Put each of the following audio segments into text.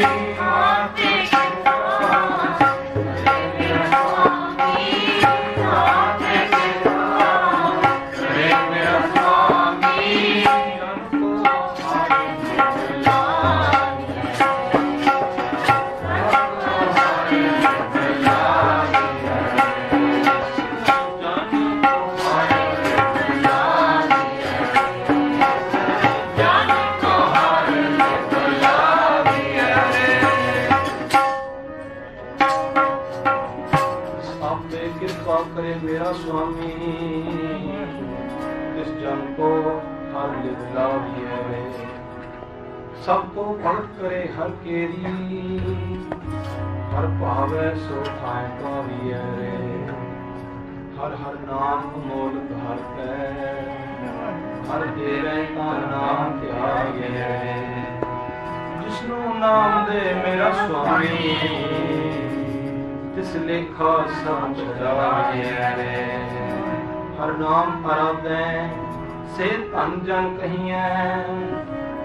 Thank you. ਹਰ ਲਿਵ ਲਾਵੀਐ ਸਭ ਕੋ ਭਗਤ ਕਰੇ ਹਰ ਕੇਰੀ, ਹਰ ਭਾਵੈ ਸੋ ਥਾਇ ਪਾਵੀਐ ਹਰ ਹਰ ਨਾਮ ਮੋਲ ਧਰ ਹਰ ਦੇਵੈ ਕਾ ਨਾਮ ਧਿਆਈਐ ਜਿਸਨੂੰ ਨਾਮ ਦੇ ਮੇਰਾ ਸੁਆਮੀ, ਤਿਸ ਲੇਖਾ ਸਭ ਚੁਰਾਈਐ ਹਰ ਨਾਮ ਅਰਾਧੈ ਸੇ ਧਨ ਜਨ ਕਹੀਐ,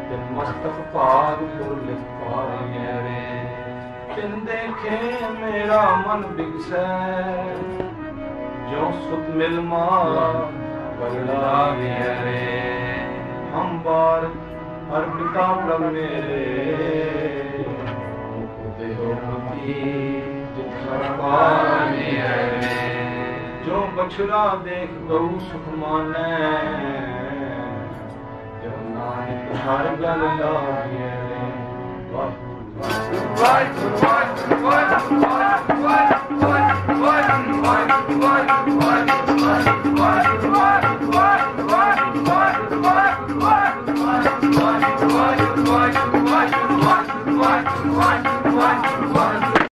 ਤੇ ਮਸਤਕ ਭਾਗ ਗੁਰ ਲਿਖ ਪਾਈਐ ਰੇ। ਤਿਨ ਦੇਖੇ ਮੇਰਾ ਮਨ ਬਿਗਸੈ ਜੋ ਸੁਤ ਮਿਲ ਮਾ ਬਗਲਾ ਰੇ। ਹਮ ਬਾਰ ਹਰ ਪਿਤਾ ਪ੍ਰਭ ਮੇਰੇ, ਮੁਖ ਦੇਹੋ ਮਤੀ ਜਿਤ ਹਰ ਪਾਣੀ ਹੈ ਦੇਖ ਗਉ ਸੁਖ ਮਾਨੈ ਜੋ ਨਾਨਕ ਹਰ ਗਲ ਲਾਗਿਐ ਵਾਹਿਗੁਰੂ What?